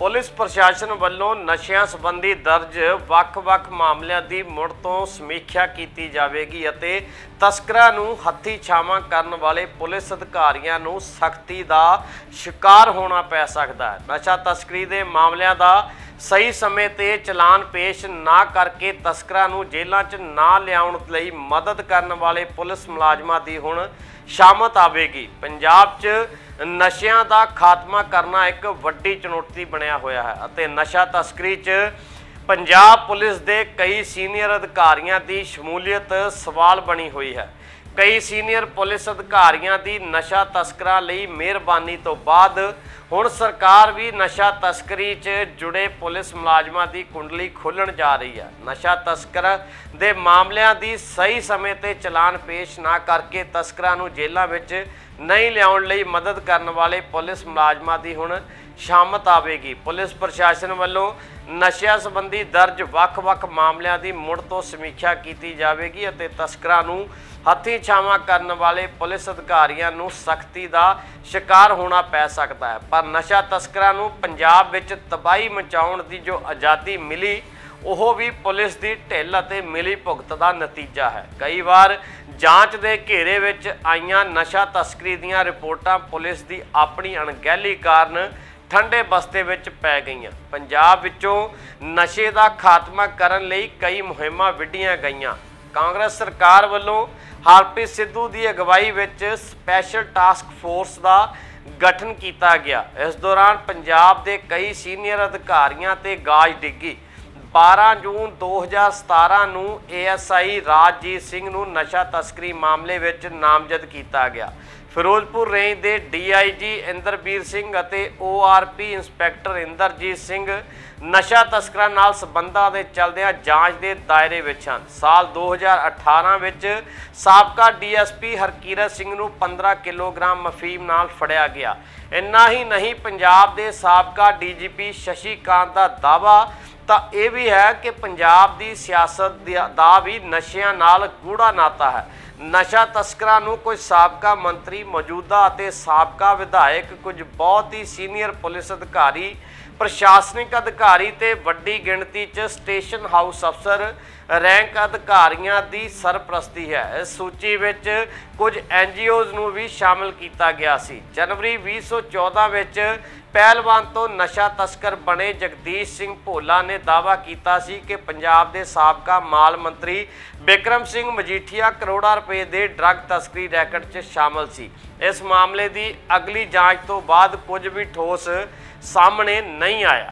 Police ਪ੍ਰਸ਼ਾਸਨ ਵੱਲੋਂ ਨਸ਼ਿਆਂ ਸੰਬੰਧੀ ਦਰਜ ਵੱਖ-ਵੱਖ ਮਾਮਲਿਆਂ ਦੀ ਮੁੜ ਤੋਂ ਸਮੀਖਿਆ ਕੀਤੀ ਜਾਵੇਗੀ ਅਤੇ ਤਸਕਰਾਂ ਨੂੰ ਹੱਥੀ ਛਾਵਾਂ ਕਰਨ ਵਾਲੇ ਪੁਲਿਸ ਅਧਿਕਾਰੀਆਂ ਨੂੰ ਸਖਤੀ ਦਾ ਸ਼ਿਕਾਰ ਹੋਣਾ ਪੈ ਸਕਦਾ ਹੈ। ਨਸ਼ਾ ਤਸਕਰੀ ਦੇ ਮਾਮਲਿਆਂ ਦਾ ਸਹੀ ਸਮੇਂ ਤੇ ਚਲਾਨ ਪੇਸ਼ ਨਾ ਕਰਕੇ ਤਸਕਰਾਂ ਨੂੰ ਜੇਲ੍ਹਾਂ 'ਚ ਨਾ ਲਿਆਉਣ ਲਈ ਮਦਦ ਕਰਨ ਵਾਲੇ ਪੁਲਿਸ ਮੁਲਾਜ਼ਮਾਂ ਦੀ ਹੁਣ ਸ਼ਾਮਤ ਆਵੇਗੀ। ਪੰਜਾਬ 'ਚ ਨਸ਼ਿਆਂ ਦਾ ਖਾਤਮਾ ਕਰਨਾ ਇੱਕ ਵੱਡੀ ਚੁਣੌਤੀ ਬਣਿਆ ਹੋਇਆ ਹੈ ਅਤੇ ਨਸ਼ਾ ਤਸਕਰੀ 'ਚ ਪੰਜਾਬ ਪੁਲਿਸ ਦੇ ਕਈ ਸੀਨੀਅਰ ਅਧਿਕਾਰੀਆਂ ਦੀ ਸ਼ਮੂਲੀਅਤ ਸਵਾਲ ਬਣੀ ਹੋਈ ਹੈ। ਕਈ ਸੀਨੀਅਰ ਪੁਲਿਸ ਅਧਿਕਾਰੀਆਂ ਦੀ ਨਸ਼ਾ ਤਸਕਰਾਂ ਲਈ ਮਿਹਰਬਾਨੀ ਤੋਂ ਬਾਅਦ ਹੁਣ ਸਰਕਾਰ ਵੀ ਨਸ਼ਾ ਤਸਕਰੀ 'ਚ ਜੁੜੇ ਪੁਲਿਸ ਮੁਲਾਜ਼ਮਾਂ ਦੀ ਕੁੰਡਲੀ ਖੋਲਣ ਜਾ ਰਹੀ ਹੈ ਨਸ਼ਾ ਤਸਕਰ ਦੇ ਮਾਮਲਿਆਂ ਦੀ ਸਹੀ ਸਮੇਂ ਤੇ ਚਲਾਨ ਪੇਸ਼ ਨਾ ਕਰਕੇ ਤਸਕਰਾਂ ਨੂੰ ਜੇਲ੍ਹਾਂ ਵਿੱਚ ਨਹੀਂ ਲਿਆਉਣ ਲਈ ਮਦਦ ਕਰਨ ਵਾਲੇ ਪੁਲਿਸ ਮੁਲਾਜ਼ਮਾਂ ਦੀ ਹੁਣ ਸ਼ਾਮਤ ਆਵੇਗੀ। ਪੁਲਿਸ ਪ੍ਰਸ਼ਾਸਨ ਵੱਲੋਂ ਨਸ਼ਿਆਂ ਸੰਬੰਧੀ ਦਰਜ ਵੱਖ-ਵੱਖ ਮਾਮਲਿਆਂ ਦੀ ਮੁੜ ਤੋਂ ਸਮੀਖਿਆ ਕੀਤੀ ਜਾਵੇਗੀ ਅਤੇ ਤਸਕਰਾਂ ਨੂੰ ਹੱਥੀਂ ਛਾਵਾਂ ਕਰਨ ਵਾਲੇ ਪੁਲਿਸ ਅਧਿਕਾਰੀਆਂ ਨੂੰ ਸਖਤੀ ਦਾ ਸ਼ਿਕਾਰ ਹੋਣਾ ਪੈ ਸਕਦਾ ਹੈ। ਪਰ ਨਸ਼ਾ ਤਸਕਰਾਂ ਨੂੰ ਪੰਜਾਬ ਵਿੱਚ ਤਬਾਹੀ ਮਚਾਉਣ ਦੀ ਜੋ ਆਜ਼ਾਦੀ ਮਿਲੀ ਉਹ ਵੀ ਪੁਲਿਸ ਦੀ ਢਿੱਲ ਅਤੇ ਮਿਲੀ ਭੁਗਤ ਦਾ ਨਤੀਜਾ ਹੈ। ਕਈ ਵਾਰ ਜਾਂਚ ਦੇ ਘੇਰੇ ਵਿੱਚ ਆਈਆਂ ਨਸ਼ਾ ਤਸਕਰੀ ਦੀਆਂ ਰਿਪੋਰਟਾਂ ਪੁਲਿਸ ਦੀ ਆਪਣੀ ਅਣਗਹਿਲੀ ਕਾਰਨ ਠੰਡੇ ਬਸਤੇ ਵਿੱਚ ਪੈ ਗਈਆਂ। ਪੰਜਾਬ ਵਿੱਚੋਂ ਨਸ਼ੇ ਦਾ ਖਾਤਮਾ ਕਰਨ ਲਈ ਕਈ ਮੁਹਿੰਮਾਂ ਵਿੱਢੀਆਂ ਗਈਆਂ। ਕਾਂਗਰਸ ਸਰਕਾਰ ਵੱਲੋਂ ਹਰਪ੍ਰੀਤ ਸਿੱਧੂ ਦੀ ਅਗਵਾਈ ਵਿੱਚ ਸਪੈਸ਼ਲ ਟਾਸਕ ਫੋਰਸ ਦਾ ਗਠਨ ਕੀਤਾ ਗਿਆ। ਇਸ ਦੌਰਾਨ ਪੰਜਾਬ ਦੇ ਕਈ ਸੀਨੀਅਰ ਅਧਿਕਾਰੀਆਂ ਤੇ ਗਾਜ ਡਿੱਗੀ। 12 ਜੂਨ 2017 ਨੂੰ ਏਐਸਆਈ ਰਾਜਜੀਤ ਸਿੰਘ ਨੂੰ ਨਸ਼ਾ ਤਸਕਰੀ ਮਾਮਲੇ ਵਿੱਚ ਨਾਮਜ਼ਦ ਕੀਤਾ ਗਿਆ। ਫਿਰੋਜ਼ਪੁਰ ਰੇਂਜ ਦੇ ਡੀਆਈਜੀ ਇੰਦਰਬੀਰ ਸਿੰਘ ਅਤੇ ਓਆਰਪੀ ਇੰਸਪੈਕਟਰ ਇੰਦਰਜੀਤ ਸਿੰਘ ਨਸ਼ਾ ਤਸਕਰਾਂ ਨਾਲ ਸਬੰਧਾਂ ਦੇ ਚਲਦਿਆਂ ਜਾਂਚ ਦੇ ਦਾਇਰੇ ਵਿੱਚ ਹਨ। ਸਾਲ 2018 ਵਿੱਚ ਸਾਬਕਾ ਡੀਐਸਪੀ ਹਰਕੀਰਤ ਸਿੰਘ ਨੂੰ 15 ਕਿਲੋਗ੍ਰਾਮ ਮਫੀਮ ਨਾਲ ਫੜਿਆ ਗਿਆ। ਇੰਨਾ ਹੀ ਨਹੀਂ, ਪੰਜਾਬ ਦੇ ਸਾਬਕਾ ਡੀਜੀਪੀ ਸ਼ਸ਼ੀ ਕਾਂਤ ਦਾ ਦਾਵਾ ਤਾਂ ਇਹ ਵੀ ਹੈ ਕਿ ਪੰਜਾਬ ਦੀ ਸਿਆਸਤ ਦੀ- ਦਾ ਵੀ ਨਸ਼ਿਆਂ ਨਾਲ ਗੂੜਾ ਨਾਤਾ ਹੈ। ਨਸ਼ਾ ਤਸਕਰਾਂ ਨੂੰ ਕੁਝ ਸਾਬਕਾ ਮੰਤਰੀ, ਮੌਜੂਦਾ ਅਤੇ ਸਾਬਕਾ ਵਿਧਾਇਕ, ਕੁਝ ਬਹੁਤ ਹੀ ਸੀਨੀਅਰ ਪੁਲਿਸ ਅਧਿਕਾਰੀ ਪ੍ਰਸ਼ਾਸਨਿਕ ਅਧਿਕਾਰੀ ਤੇ ਵੱਡੀ ਗਿਣਤੀ 'ਚ ਸਟੇਸ਼ਨ ਹਾਊਸ ਅਫਸਰ ਰੈਂਕ ਅਧਿਕਾਰੀਆਂ ਦੀ ਸਰਪ੍ਰਸਤੀ ਹੈ। ਇਸ ਸੂਚੀ ਵਿੱਚ ਕੁਝ ਐਨਜੀਓਜ਼ ਨੂੰ ਵੀ ਸ਼ਾਮਲ ਕੀਤਾ ਗਿਆ ਸੀ। ਜਨਵਰੀ 2014 ਵਿੱਚ ਪਹਿਲਵਾਨ ਤੋਂ ਨਸ਼ਾ ਤਸਕਰ ਬਣੇ ਜਗਦੀਸ਼ ਸਿੰਘ ਭੋਲਾ ਨੇ ਦਾਅਵਾ ਕੀਤਾ ਸੀ ਕਿ ਪੰਜਾਬ ਦੇ ਸਾਬਕਾ ਮਾਲ ਮੰਤਰੀ ਬਿਕਰਮ ਸਿੰਘ ਮਜੀਠੀਆ ਕਰੋੜਾਂ ਰੁਪਏ ਦੇ ਡਰੱਗ ਤਸਕਰੀ ਰੈਕਟ 'ਚ ਸ਼ਾਮਲ ਸੀ। ਇਸ ਮਾਮਲੇ ਦੀ ਅਗਲੀ ਜਾਂਚ ਤੋਂ ਬਾਅਦ ਕੁਝ ਵੀ ਠੋਸ ਸਾਹਮਣੇ ਨਹੀਂ ਆਇਆ।